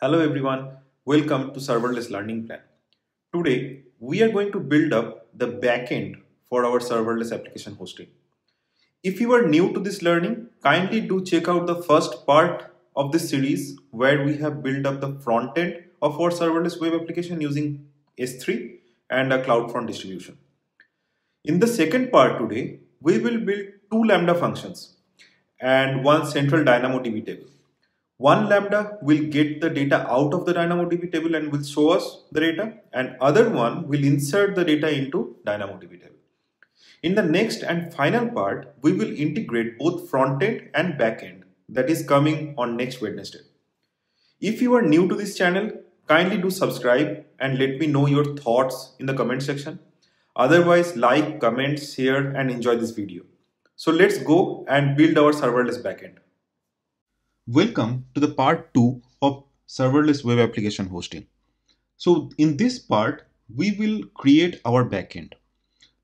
Hello everyone, welcome to Serverless Learning Plan. Today, we are going to build up the backend for our serverless application hosting. If you are new to this learning, kindly do check out the first part of this series where we have built up the front end of our serverless web application using S3 and a CloudFront distribution. In the second part today, we will build two Lambda functions and one central DynamoDB table. One lambda will get the data out of the DynamoDB table and will show us the data and other one will insert the data into DynamoDB table. In the next and final part, we will integrate both front end and back end that is coming on next Wednesday. If you are new to this channel, kindly do subscribe and let me know your thoughts in the comment section. Otherwise, like, comment, share and enjoy this video. So let's go and build our serverless backend. Welcome to the part 2 of serverless web application hosting. So in this part, we will create our backend.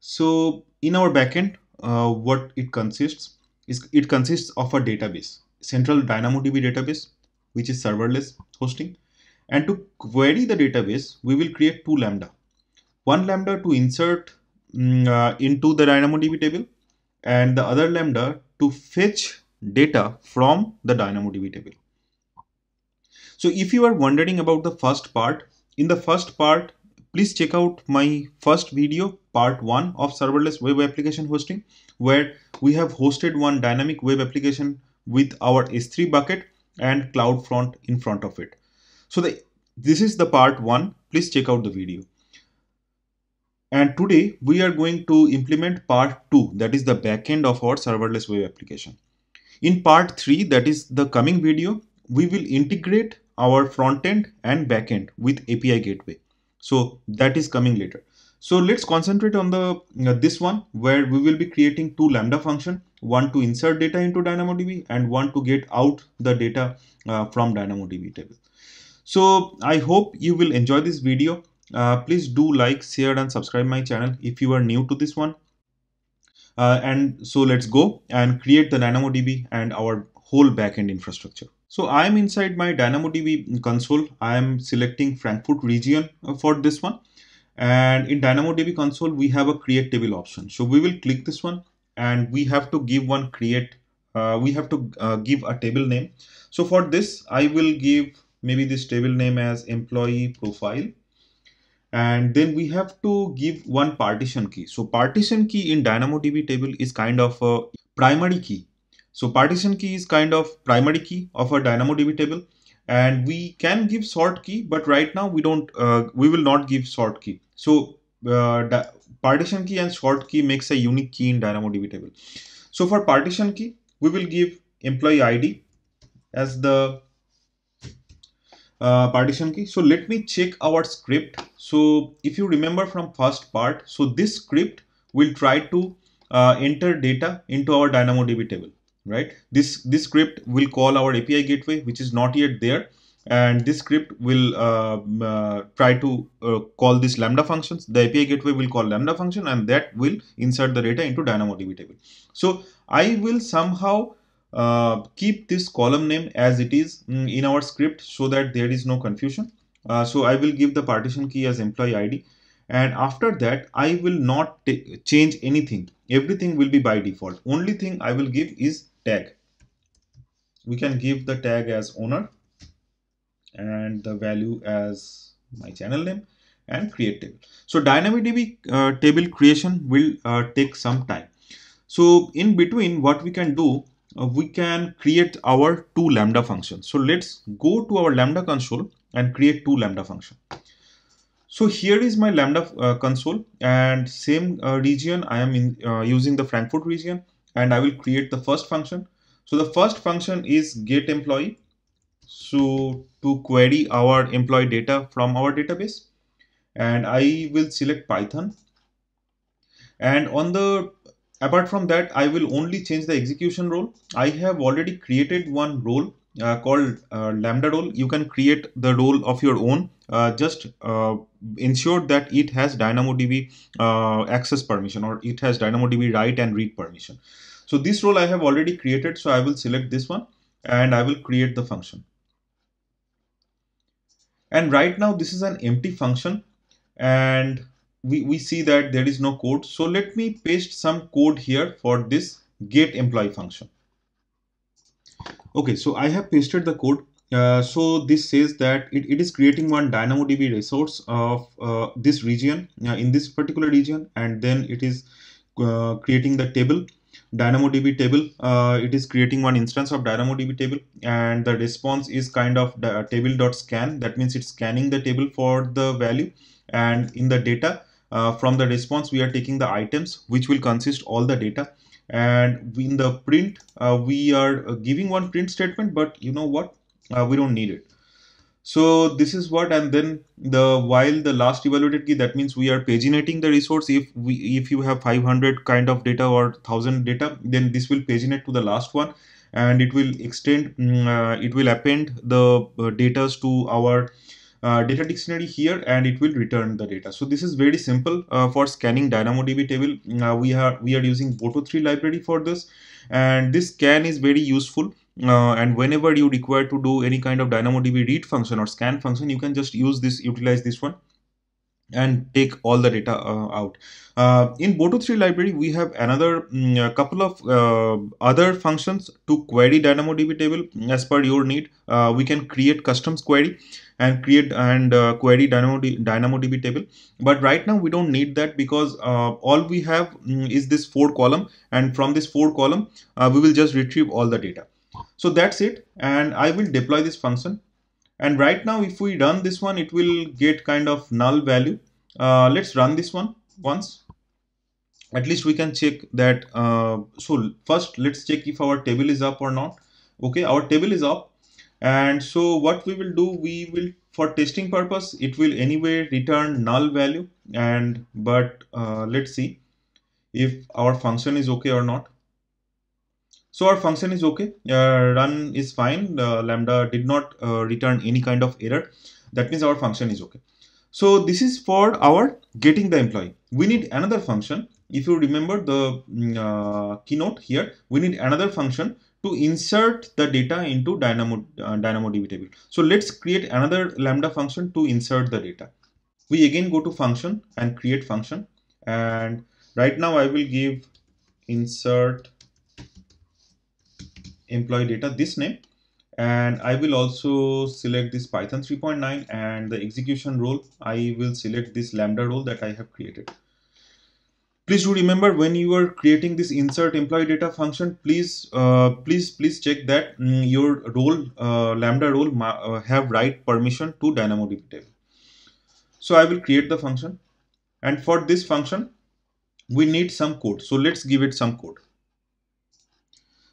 So in our backend, uh, what it consists is it consists of a database, central DynamoDB database, which is serverless hosting. And to query the database, we will create two Lambda. One Lambda to insert mm, uh, into the DynamoDB table and the other Lambda to fetch data from the DynamoDB table. So if you are wondering about the first part, in the first part, please check out my first video, part one of serverless web application hosting, where we have hosted one dynamic web application with our S3 bucket and CloudFront in front of it. So the, this is the part one. Please check out the video. And today we are going to implement part two, that is the backend of our serverless web application. In part 3, that is the coming video, we will integrate our front end and back end with API gateway. So that is coming later. So let's concentrate on the uh, this one where we will be creating two Lambda function, one to insert data into DynamoDB and one to get out the data uh, from DynamoDB table. So I hope you will enjoy this video. Uh, please do like, share and subscribe my channel if you are new to this one. Uh, and so let's go and create the DynamoDB and our whole backend infrastructure. So I'm inside my DynamoDB console. I'm selecting Frankfurt region uh, for this one. And in DynamoDB console, we have a create table option. So we will click this one and we have to give one create, uh, we have to uh, give a table name. So for this, I will give maybe this table name as employee profile and then we have to give one partition key. So partition key in DynamoDB table is kind of a primary key. So partition key is kind of primary key of a DynamoDB table and we can give sort key but right now we don't uh, we will not give sort key. So uh, partition key and sort key makes a unique key in DynamoDB table. So for partition key we will give employee ID as the uh, partition key. So let me check our script. So if you remember from first part, so this script will try to uh, enter data into our DynamoDB table, right? This, this script will call our API gateway, which is not yet there. And this script will uh, uh try to uh, call this Lambda functions. The API gateway will call Lambda function and that will insert the data into DynamoDB table. So I will somehow uh, keep this column name as it is mm, in our script so that there is no confusion. Uh, so I will give the partition key as employee ID and after that I will not change anything. Everything will be by default. Only thing I will give is tag. We can give the tag as owner and the value as my channel name and create table. So DynamoDB uh, table creation will uh, take some time. So in between what we can do uh, we can create our two lambda functions. So let's go to our lambda console and create two lambda function. So here is my lambda uh, console and same uh, region I am in, uh, using the Frankfurt region and I will create the first function. So the first function is get employee. So to query our employee data from our database and I will select Python and on the apart from that i will only change the execution role. I have already created one role uh, called uh, lambda role. You can create the role of your own. Uh, just uh, ensure that it has dynamodb uh, access permission or it has dynamodb write and read permission. So this role i have already created so i will select this one and i will create the function. And right now this is an empty function. And we, we see that there is no code so let me paste some code here for this get employee function okay so I have pasted the code uh, so this says that it, it is creating one DynamoDB resource of uh, this region uh, in this particular region and then it is uh, creating the table DynamoDB table. Uh, it is creating one instance of DynamoDB table and the response is kind of table.scan. That means it's scanning the table for the value and in the data from the response we are taking the items which will consist all the data. And in the print uh, we are giving one print statement but you know what? Uh, we don't need it. So this is what and then the while the last evaluated key that means we are paginating the resource. If we if you have 500 kind of data or 1000 data then this will paginate to the last one and it will extend mm, uh, it will append the uh, data to our uh, data dictionary here and it will return the data so this is very simple uh, for scanning dynamodb table uh, we are we are using boto3 library for this and this scan is very useful uh, and whenever you require to do any kind of DynamoDB read function or scan function, you can just use this, utilize this one and take all the data uh, out. Uh, in Boto3 library, we have another mm, couple of uh, other functions to query DynamoDB table as per your need. Uh, we can create custom query and create and uh, query DynamoDB, DynamoDB table. But right now we don't need that because all we have mm, is this four column and from this four column, we will just retrieve all the data. So that's it and I will deploy this function and right now if we run this one it will get kind of null value. Uh, let's run this one once at least we can check that uh, so first let's check if our table is up or not okay our table is up and so what we will do we will for testing purpose it will anyway return null value and but uh, let's see if our function is okay or not so our function is okay, uh, run is fine, the lambda did not uh, return any kind of error. That means our function is okay. So this is for our getting the employee. We need another function. If you remember the mm, uh, keynote here, we need another function to insert the data into Dynamo, uh, DynamoDB table. So let's create another lambda function to insert the data. We again go to function and create function. And right now I will give insert employee data this name and I will also select this Python 3.9 and the execution role I will select this lambda role that I have created. Please do remember when you are creating this insert employee data function, please uh, please please check that mm, your role uh, lambda role uh, have right permission to DynamoDB table. So I will create the function and for this function we need some code. So let's give it some code.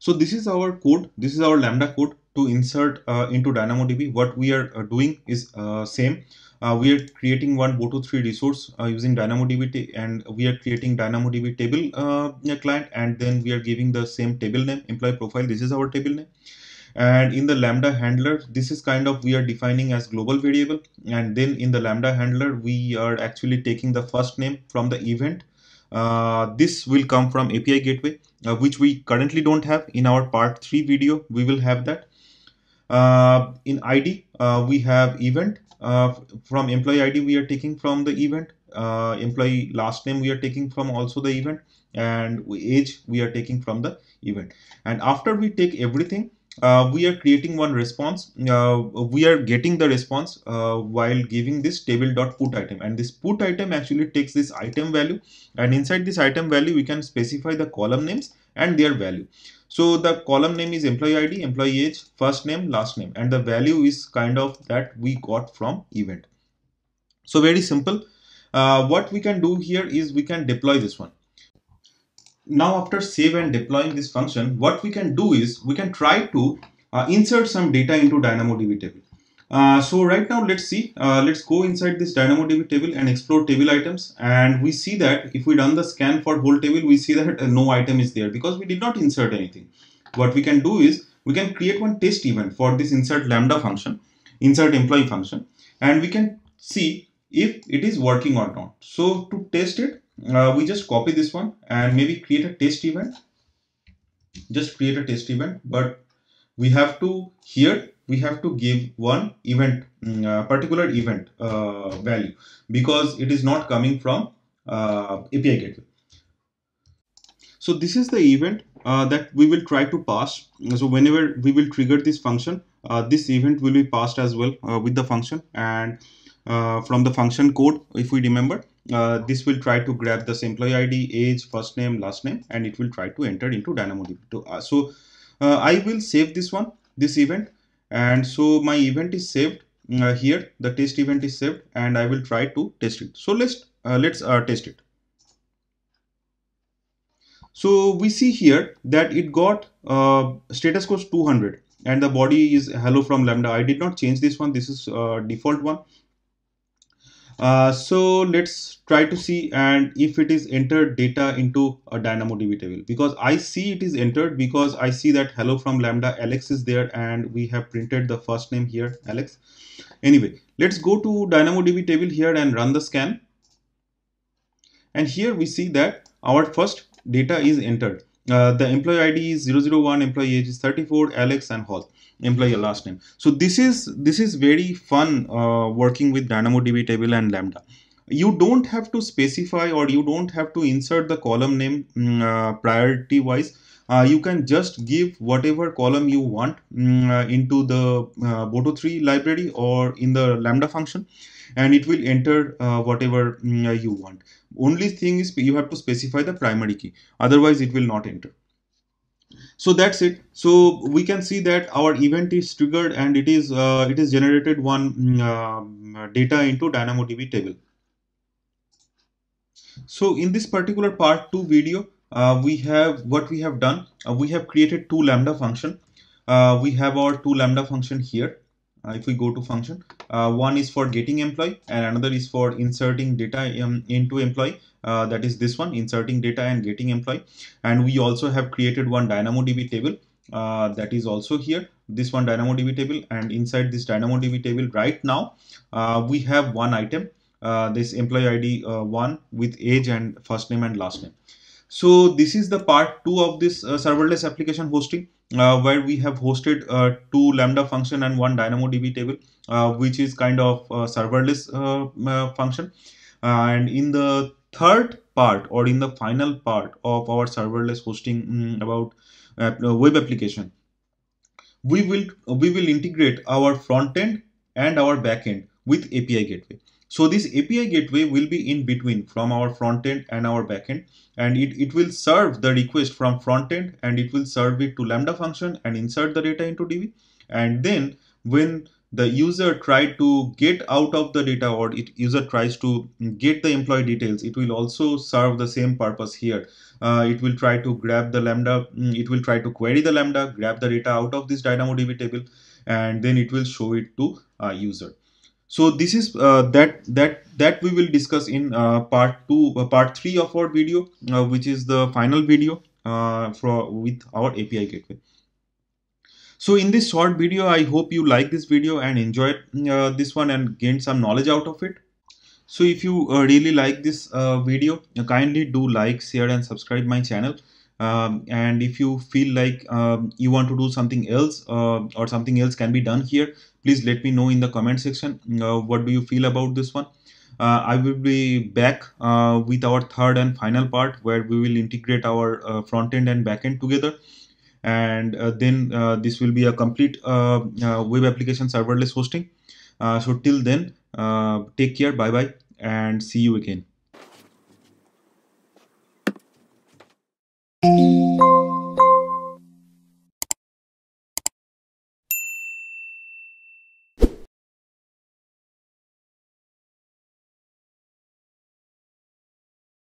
So this is our code. This is our Lambda code to insert uh, into DynamoDB. What we are uh, doing is uh, same. Uh, we are creating one Boto3 resource uh, using DynamoDB and we are creating DynamoDB table uh, client and then we are giving the same table name, employee profile. This is our table name. And in the Lambda handler, this is kind of we are defining as global variable. And then in the Lambda handler, we are actually taking the first name from the event uh, this will come from API gateway, uh, which we currently don't have in our part 3 video. We will have that. Uh, in ID, uh, we have event. Uh, from employee ID, we are taking from the event. employee last name, we are taking from also the event. And age, we are taking from the event. And after we take everything, uh, we are creating one response. Uh, we are getting the response uh, while giving this table.put item and this put item actually takes this item value and inside this item value we can specify the column names and their value. So the column name is employee ID, employee age, first name, last name and the value is kind of that we got from event. So very simple. Uh, what we can do here is we can deploy this one now after save and deploying this function, what we can do is we can try to uh, insert some data into DynamoDB table. Uh, so right now let's see, uh, let's go inside this DynamoDB table and explore table items and we see that if we run the scan for whole table, we see that uh, no item is there because we did not insert anything. What we can do is we can create one test event for this insert lambda function, insert employee function and we can see if it is working or not. So to test it, uh, we just copy this one and maybe create a test event just create a test event but we have to here we have to give one event, mm, uh, particular event uh, value because it is not coming from uh, API gateway. So this is the event uh, that we will try to pass. So whenever we will trigger this function, uh, this event will be passed as well uh, with the function and from the function code, if we remember, this will try to grab this employee ID, age, first name, last name, and it will try to enter into DynamoDB. So I will save this one, this event, and so my event is saved here. The test event is saved, and I will try to test it. So let's let's test it. So we see here that it got uh, status code 200 and the body is hello from lambda. I did not change this one. This is uh, default one. Uh, so let's try to see and if it is entered data into a DynamoDB table because I see it is entered because I see that hello from lambda Alex is there and we have printed the first name here Alex. Anyway, let's go to DynamoDB table here and run the scan. And here we see that our first data is entered. Uh, the employee ID is 001, employee age is 34, Alex and Hall, employee last name. So this is this is very fun uh, working with DynamoDB table and Lambda. You don't have to specify or you don't have to insert the column name mm, uh, priority wise. Uh, you can just give whatever column you want um, uh, into the uh, Boto3 library or in the Lambda function and it will enter uh, whatever um, you want. Only thing is you have to specify the primary key. Otherwise it will not enter. So that's it. So we can see that our event is triggered and it is uh, it is generated one uh, data into dynamodb table. So in this particular part 2 video uh, we have what we have done uh, we have created two lambda function. Uh, we have our two lambda function here. Uh, if we go to function uh, one is for getting employee and another is for inserting data um, into employee. Uh, that is this one inserting data and getting employee. And we also have created one dynamodb table. Uh, that is also here. This one dynamodb table and inside this dynamodb table right now uh, we have one item uh, this employee id one with age and first name and last name so this is the part two of this serverless application hosting uh, where we have hosted uh, two lambda function and one dynamodb table uh, which is kind of serverless function. And in the third part or in the final part of our serverless hosting um, about web application we will we will integrate our front end and our back end with api gateway so this API gateway will be in between from our front end and our back end and it, it will serve the request from front end and it will serve it to Lambda function and insert the data into DB. And then when the user try to get out of the data or it user tries to get the employee details, it will also serve the same purpose here. Uh, it will try to grab the Lambda, mm, it will try to query the Lambda, grab the data out of this DynamoDB table and then it will show it to a user so this is uh, that that that we will discuss in uh, part 2 uh, part 3 of our video uh, which is the final video uh, for with our api gateway. So in this short video i hope you like this video and enjoyed uh, this one and gained some knowledge out of it. So if you really like this video kindly do like share and subscribe my channel um, and if you feel like um, you want to do something else uh, or something else can be done here please let me know in the comment section. Uh, what do you feel about this one? Uh, I will be back uh, with our third and final part where we will integrate our uh, front end and back end together. And uh, then this will be a complete web application serverless hosting. So till then take care. Bye bye and see you again